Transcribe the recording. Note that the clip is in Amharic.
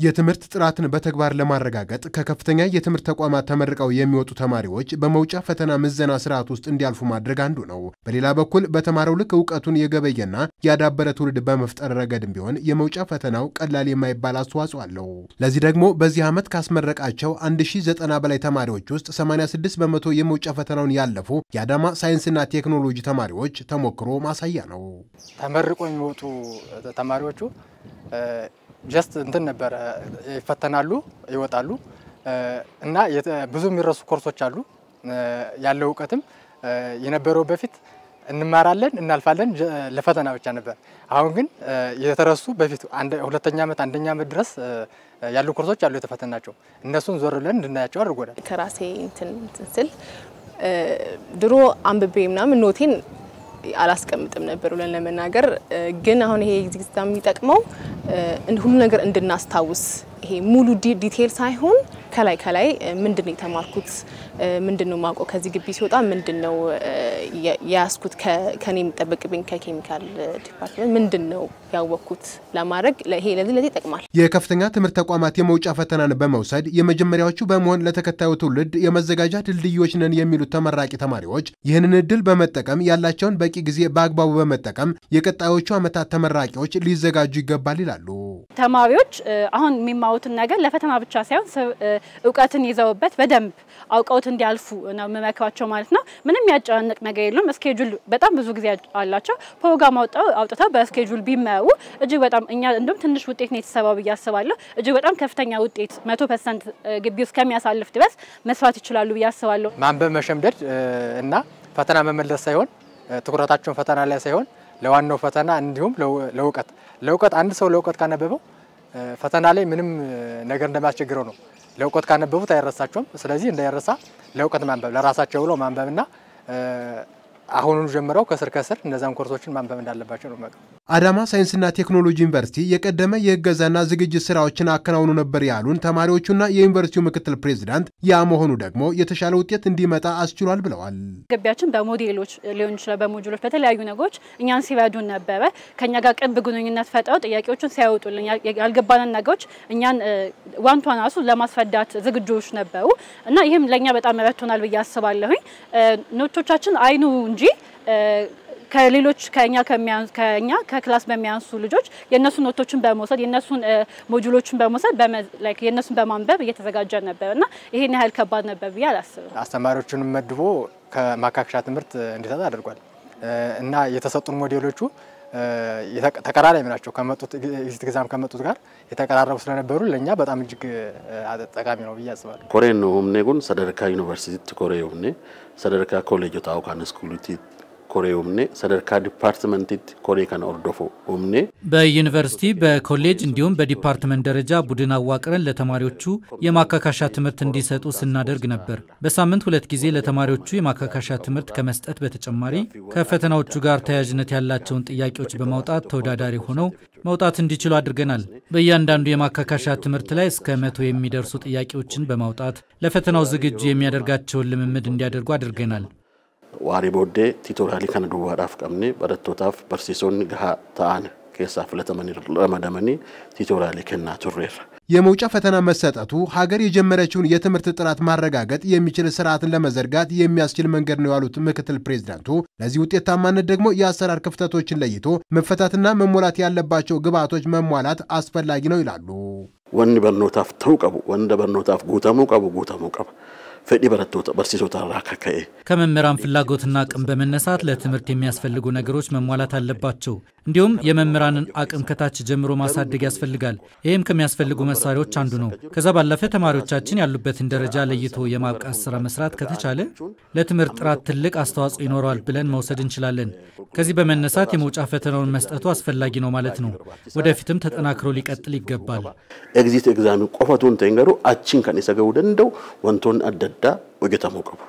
የትምህርት ጥራትን በተግባር ለማረጋገጥ ከከፍተኛ የትምህርት ተቋማት ተመርቀው የሚወጡ ተማሪዎች በመውጫ ፈተና ምዘና ስርዓት ውስጥ እንዲያልፉ ማድረግ አንዱ ነው። በሌላ በኩል በተማረው ልክ እውቀቱን የገበየና ያዳበረ ትውልድ በመፍጠር ረገድም ቢሆን የመውጫ ፈተናው ቀላል የማይባል አስተዋጽኦ አለው። ለዚህ ደግሞ በዚህ ዓመት ካስመረቃቸው 1090 በላይ ተማሪዎች ውስጥ 86 በመቶ የመውጫ ፈተናውን ያለፉ የአዳማ ሳይንስና ቴክኖሎጂ ተማሪዎች ተሞክሮ ማሳያ ነው። ተመርቆ የሚወጡ ተማሪዎቹ just እንትን ነበረ ይፈተናሉ፣ ይወጣሉ እና ብዙ የሚረሱ ኮርሶች አሉ። ያለው እውቀትም የነበረው በፊት እንማራለን እናልፋለን ለፈተና ብቻ ነበር። አሁን ግን የተረሱ በፊት ሁለተኛ ዓመት አንደኛ ዓመት ድረስ ያሉ ኮርሶች አሉ የተፈተናቸው እነሱን ዞር ብለን እንድናያቸው አድርጎናል። ከራሴ እንትን ስል ድሮ አንብቤ ምናምን ኖቴን አላስቀምጥም ነበር ብለን ለመናገር። ግን አሁን ይሄ ኤግዚስታም የሚጠቅመው ሁሉ ነገር እንድናስታውስ ይሄ ሙሉ detail ሳይሆን ከላይ ከላይ ምንድን ነው የተማርኩት፣ ምንድን ነው ማውቀው፣ ከዚህ ግቢ ሲወጣ ምንድን ነው የያዝኩት፣ ከኔ የሚጠበቅብኝ ከ chemical department ምንድን ነው ያወቅኩት ለማድረግ ይሄ ለዚህ ለዚህ ይጠቅማል። የከፍተኛ ትምህርት ተቋማት የመውጫ ፈተናን በመውሰድ የመጀመሪያዎቹ በመሆን ለተከታዩ ትውልድ የመዘጋጃ ድልድዮች ነን የሚሉት ተመራቂ ተማሪዎች ይህንን እድል በመጠቀም ያላቸውን በቂ ጊዜ በአግባቡ በመጠቀም የቀጣዮቹ ዓመታት ተመራቂዎች ሊዘጋጁ ይገባል ይላሉ። ተማሪዎች አሁን የሚማሩትን ነገር ለፈተና ብቻ ሳይሆን እውቀትን ይዘውበት በደንብ አውቀውት እንዲያልፉ ነው የምመክራቸው ማለት ነው። ምንም ያጨናነቅ ነገር የለም። schedule በጣም ብዙ ጊዜ አላቸው። ፕሮግራም አውጠው አውጥተው በ schedule ቢመሩ እጅግ በጣም እኛ እንዲሁም ትንሽ ውጤት ነው የተሰራው ብዬ አስባለሁ። እጅግ በጣም ከፍተኛ ውጤት መቶ percent ግቢ ውስጥ ድረስ መስራት ይችላሉ ብዬ አስባለሁ። ማንበብ መሸምደድ እና ፈተና መመለስ ሳይሆን ትኩረታቸውን ፈተና ላይ ሳይሆን ለዋናው ፈተና እንዲሁም ለእውቀት ለእውቀት አንድ ሰው ለእውቀት ካነበበው ፈተና ላይ ምንም ነገር እንደማያስቸግረው ነው። ለእውቀት ካነበቡት አይረሳቸውም። ስለዚህ እንዳይረሳ ለእውቀት ማንበብ ለራሳቸው ብለው ማንበብና አሁኑኑ ጀምረው ከስር ከስር እነዛን ኮርሶችን ማንበብ እንዳለባቸው ነው። አዳማ ሳይንስና ቴክኖሎጂ ዩኒቨርሲቲ የቀደመ የእገዛና ዝግጅት ስራዎችን አከናውኑ ነበር ያሉን ተማሪዎቹና የዩኒቨርሲቲው ምክትል ፕሬዚዳንት፣ ያ መሆኑ ደግሞ የተሻለ ውጤት እንዲመጣ አስችሏል ብለዋል። ግቢያችን በሞዴሎች ሊሆን ይችላል፣ በሞጁሎች በተለያዩ ነገሮች እኛን ሲረዱን ነበረ። ከኛ ጋር ቅርብ ግንኙነት ፈጥረው ጥያቄዎችን ሲያወጡልን ያልገባንን ነገሮች እኛን ዋንቷን ራሱ ለማስረዳት ዝግጆች ነበሩ እና ይህም ለእኛ በጣም ረድቶናል ብዬ አስባለሁኝ። ኖቶቻችን አይኑ እንጂ ከሌሎች ከኛ ከኛ ከ class በሚያንሱ ልጆች የእነሱን ኖቶችን በመውሰድ የእነሱን ሞጁሎችን በመውሰድ የእነሱን በማንበብ እየተዘጋጀ ነበር እና ይሄን ያህል ከባድ ነበር ብዬ አላስብም። አስተማሪዎቹንም መድቦ ከማካካሻ ትምህርት እንዲሰጥ አድርጓል እና የተሰጡን ሞዴሎቹ ተቀራራቢ ናቸው። ከመጡት ኤግዚት ኤግዛም ከመጡት ጋር የተቀራረቡ ስለነበሩ ለእኛ በጣም እጅግ ጠቃሚ ነው ብዬ አስባለሁ። ኮሬን ሁምኔ ጉን ሰደርካ ዩኒቨርሲቲ ኮሬ ሁምኔ ሰደርካ ኮሌጆታ አውካን ስኩሉቲ ኮሬ ሁምኔ ሰደርካ ዲፓርትመንቲት ኮሬ ከነ ኦርዶፎ ሁምኔ በዩኒቨርሲቲ በኮሌጅ እንዲሁም በዲፓርትመንት ደረጃ ቡድን አዋቅረን ለተማሪዎቹ የማካካሻ ትምህርት እንዲሰጡ ስናደርግ ነበር። በሳምንት ሁለት ጊዜ ለተማሪዎቹ የማካካሻ ትምህርት ከመስጠት በተጨማሪ ከፈተናዎቹ ጋር ተያያዥነት ያላቸውን ጥያቄዎች በማውጣት ተወዳዳሪ ሆነው መውጣት እንዲችሉ አድርገናል። በእያንዳንዱ የማካካሻ ትምህርት ላይ እስከ መቶ የሚደርሱ ጥያቄዎችን በማውጣት ለፈተናው ዝግጁ የሚያደርጋቸውን ልምምድ እንዲያደርጉ አድርገናል። warri boodee tutorial kana duwwaadhaaf qabne barattootaaf barsiison gahaa ta'an keessaa filatamanii ramadamanii tutorial kana tureera የመውጫ ፈተና መሰጠቱ ሀገር የጀመረችውን የትምህርት ጥራት ማረጋገጥ የሚችል ስርዓትን ለመዘርጋት የሚያስችል መንገድ ነው ያሉት ምክትል ፕሬዚዳንቱ፣ ለዚህ ውጤታማነት ደግሞ የአሰራር ክፍተቶችን ለይቶ መፈታትና መሞላት ያለባቸው ግብዓቶች መሟላት አስፈላጊ ነው ይላሉ። wanni barnootaaf ta'uu qabu wanta barnootaaf guutamuu qabu guutamuu qabu fedhii barattootaa barsiisotaa irraa ka'ee ከመምህራን ፍላጎትና አቅም በመነሳት ለትምህርት የሚያስፈልጉ ነገሮች መሟላት አለባቸው። እንዲሁም የመምህራንን አቅም ከታች ጀምሮ ማሳደግ ያስፈልጋል። ይህም ከሚያስፈልጉ መሳሪያዎች አንዱ ነው። ከዛ ባለፈ ተማሪዎቻችን ያሉበትን ደረጃ ለይቶ የማብቃት ስራ መስራት ከተቻለ ለትምህርት ጥራት ትልቅ አስተዋጽኦ ይኖረዋል ብለን መውሰድ እንችላለን። ከዚህ በመነሳት የመውጫ ፈተናውን መስጠቱ አስፈላጊ ነው ማለት ነው። ወደፊትም ተጠናክሮ ሊቀጥል ይገባል። exit exam qofa tuun hin taane garuu achiin kan sagawu danda'u wantoon adda addaa wageettamuu qabu